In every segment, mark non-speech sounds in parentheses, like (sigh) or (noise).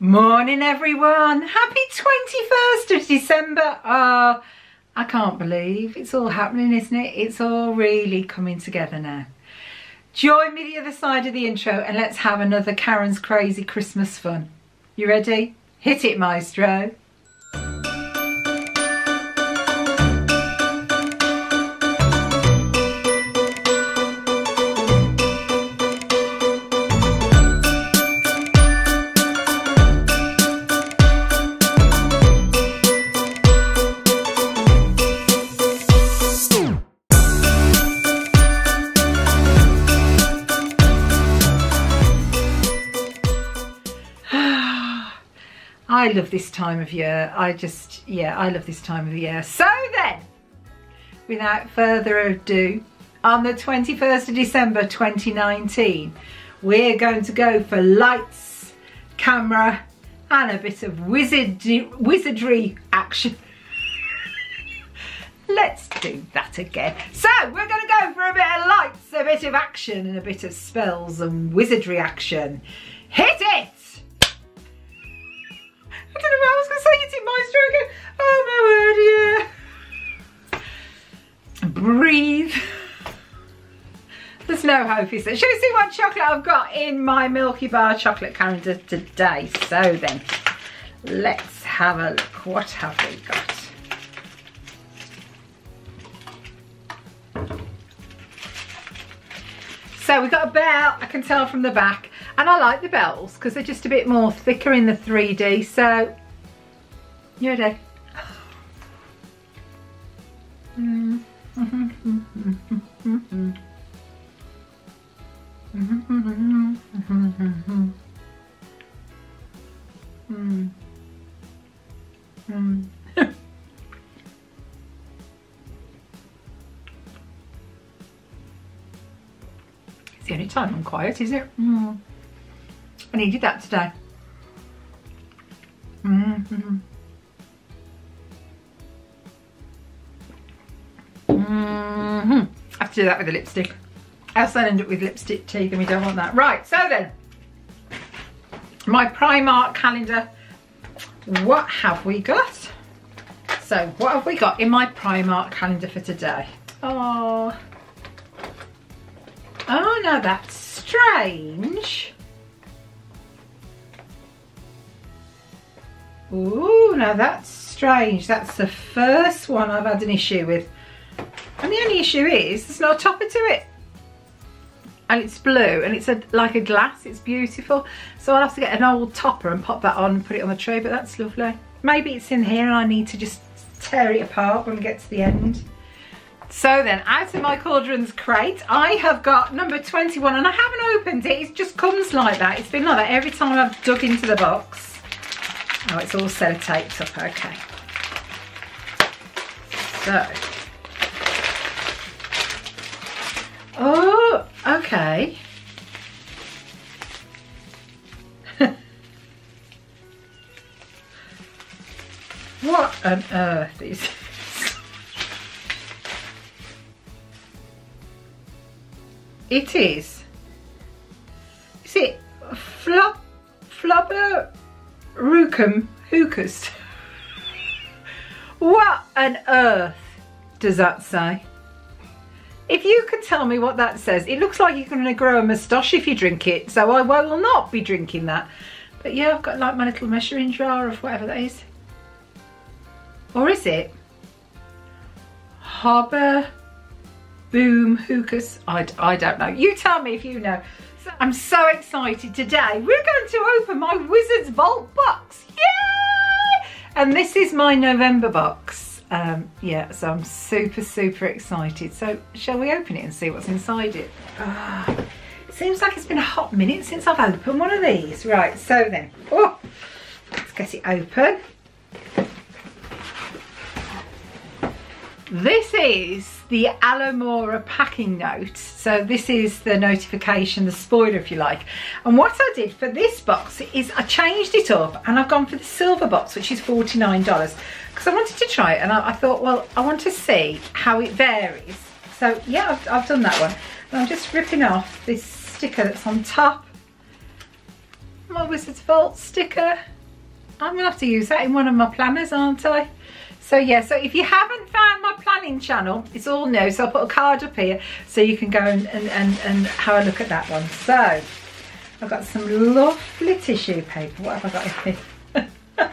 Morning everyone. Happy 21st of December. Oh, I can't believe it's all happening, isn't it? It's all really coming together now. Join me the other side of the intro and let's have another Karen's Crazy Christmas fun. You ready? Hit it, maestro. I love this time of year. I just, yeah, I love this time of year. So then, without further ado, on the 21st of December 2019, we're going to go for lights, camera, and a bit of wizard wizardry action. (laughs) Let's do that again. So we're going to go for a bit of lights, a bit of action, and a bit of spells and wizardry action. Hit it! I don't know what I was going to say. In my stroke. Oh my word, yeah. Breathe. There's no hope, is there? Shall we see what chocolate I've got in my Milky Bar chocolate calendar today? So then, let's have a look. What have we got? So we've got a bell, I can tell from the back. And I like the bells because they're just a bit more thicker in the 3D. So, you ready? It's the only time I'm quiet, is it? Mm. I needed that today. Mm -hmm. Mm -hmm. I have to do that with the lipstick. Else I end up with lipstick teeth and we don't want that. Right, so then. My Primark calendar. What have we got? So, what have we got in my Primark calendar for today? Oh. Oh, no, that's strange. Ooh, now that's strange. That's the first one I've had an issue with. And the only issue is there's no topper to it. And it's blue and it's a, like a glass. It's beautiful. So I'll have to get an old topper and pop that on and put it on the tray. But that's lovely. Maybe it's in here and I need to just tear it apart when we get to the end. So then, out of my Cauldrons crate, I have got number 21 and I haven't opened it. It just comes like that. It's been like that every time I've dug into the box. Oh, it's all sellotaped up, okay. So. Oh, okay. (laughs) what on earth is this? (laughs) It is. Is Rucum Hookus. what on earth does that say? If you could tell me what that says, it looks like you're going to grow a moustache if you drink it, so I will not be drinking that. But yeah, I've got like my little measuring jar of whatever that is. Or is it? Harbour Boom Hookus? I, I don't know. You tell me if you know. I'm so excited today. We're going to open my Wizards Vault! And this is my November box. Um, yeah, so I'm super, super excited. So shall we open it and see what's inside it? It seems like it's been a hot minute since I've opened one of these. Right, so then, oh, let's get it open. This is the Alohomora packing note. So this is the notification, the spoiler if you like. And what I did for this box is I changed it up and I've gone for the silver box, which is $49. Because I wanted to try it and I, I, thought, well, I want to see how it varies. So yeah, I've, I've done that one. And I'm just ripping off this sticker that's on top. my Wizard's Vault sticker. I'm gonna have to use that in one of my planners, aren't I? So yeah, so if you haven't found my planning channel, it's all new. So I'll put a card up here so you can go and, and, and, and have a look at that one. So I've got some lovely tissue paper. What have I got in here? (laughs)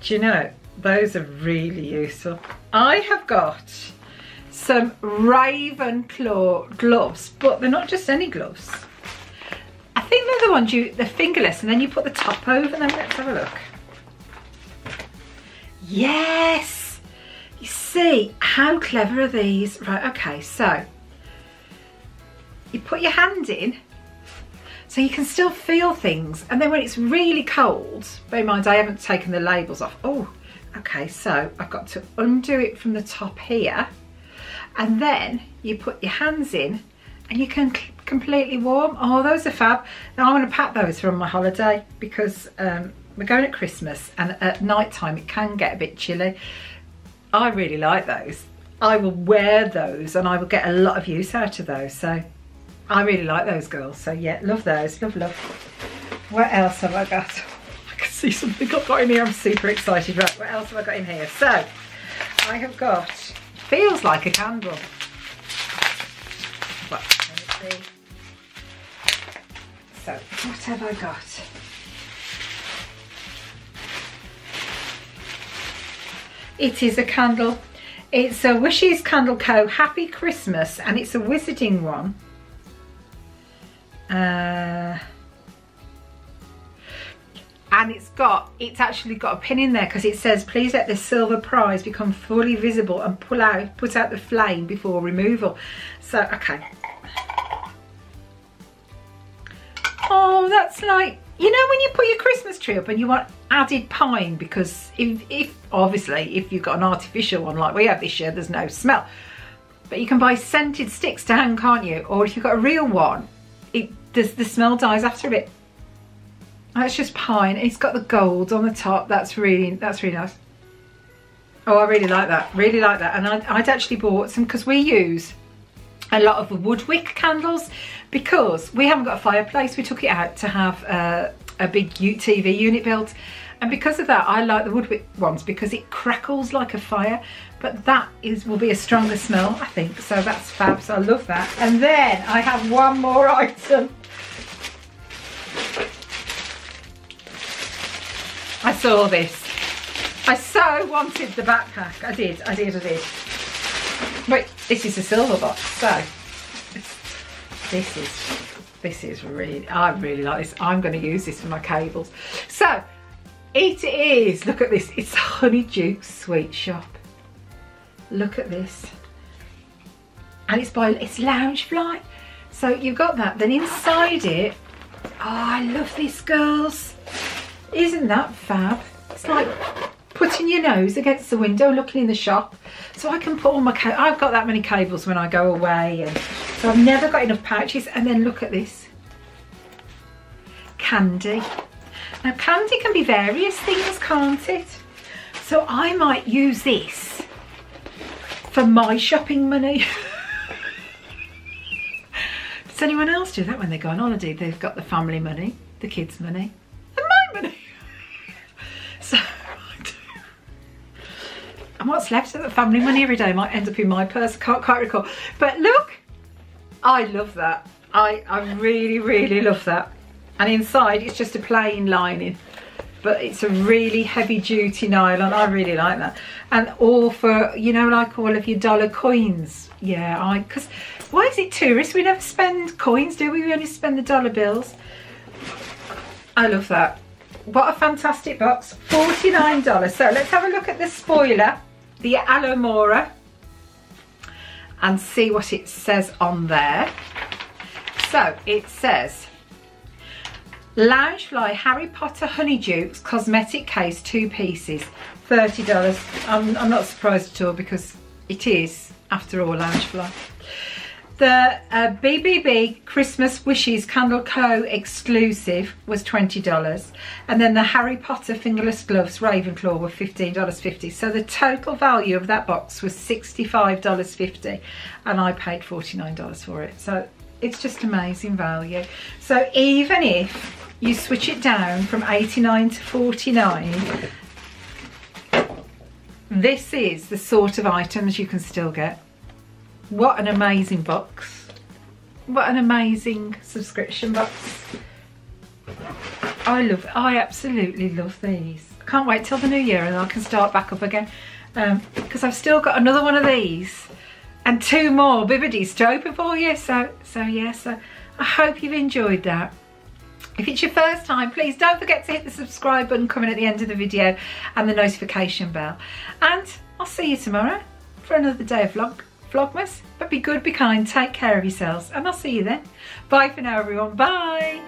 Do you know, those are really useful. I have got some Ravenclaw gloves, but they're not just any gloves. I think they're the ones you, they're fingerless and then you put the top over them. Let's have a look. Yes! You see, how clever are these? Right, okay, so you put your hand in so you can still feel things. And then when it's really cold, bear in mind I haven't taken the labels off. Oh, okay, so I've got to undo it from the top here. And then you put your hands in and you can completely warm. Oh, those are fab. Now I'm gonna pack those from my holiday because um, we're going at Christmas and at night time it can get a bit chilly. I really like those. I will wear those and I will get a lot of use out of those. So I really like those girls. So yeah, love those, love, love. What else have I got? (laughs) I can see something I've got in here. I'm super excited. Right, what else have I got in here? So I have got, feels like a candle. So what have I got? It is a candle. It's a Wishes Candle Co. Happy Christmas and it's a wizarding one. Uh, and it's got, it's actually got a pin in there because it says, please let this silver prize become fully visible and pull out, put out the flame before removal. So, okay. Oh, that's like, you know when you put your Christmas tree up and you want added pine because if, if obviously if you've got an artificial one like we have this year there's no smell. But you can buy scented sticks to hang can't you? Or if you've got a real one it does the smell dies after a bit. That's just pine. It's got the gold on the top. That's really that's really nice. Oh I really like that. Really like that. And I'd, I'd actually bought some because we use a lot of the wood wick candles because we haven't got a fireplace. We took it out to have uh, a big TV unit built. And because of that I like the wood ones because it crackles like a fire. But that is will be a stronger smell I think. So that's fab. So I love that. And then I have one more (laughs) item. I saw this. I so wanted the backpack. I did. I did. I did wait this is a silver box so this is this is really, I really like this. I'm going to use this for my cables. So, it is, look at this, it's Honeydukes Sweet Shop. Look at this. And it's by, it's Loungefly. So you've got that. Then inside it, oh, I love this, girls. Isn't that fab? It's like putting your nose against the window, looking in the shop. So I can put all my, I've got that many cables when I go away and so I've never got enough pouches. And then look at this. Candy. Now candy can be various things, can't it? So I might use this for my shopping money. (laughs) Does anyone else do that when they go on holiday? They've got the family money, the kids' money, and what's left of the family money every day might end up in my purse. Can't quite recall. But look, I love that. I, I really, really love that. And inside it's just a plain lining but it's a really heavy duty nylon. I really like that. And all for you know like all of your dollar coins. Yeah I because why is it tourists? We never spend coins do we? We only spend the dollar bills. I love that. What a fantastic box. $49 so let's have a look at the spoiler the Alohomora and see what it says on there. So it says, Loungefly Harry Potter Honeydukes cosmetic case, two pieces, $30. I'm, I'm not surprised at all because it is, after all, Loungefly. The uh, BBB Christmas Wishes Candle Co. exclusive was $20 and then the Harry Potter fingerless gloves Ravenclaw were $15.50 so the total value of that box was $65.50 and I paid $49 for it so it's just amazing value. So even if you switch it down from 89 to 49, this is the sort of items you can still get. What an amazing box. What an amazing subscription box. I love, I absolutely love these. Can't wait till the new year and I can start back up again. Because um, I've still got another one of these and two more Bibbidies to open for you. So, so yeah, so I hope you've enjoyed that. If it's your first time, please don't forget to hit the subscribe button coming at the end of the video and the notification bell. And I'll see you tomorrow for another day of vlog, Vlogmas. But be good, be kind, take care of yourselves, and I'll see you then. Bye for now, everyone. Bye.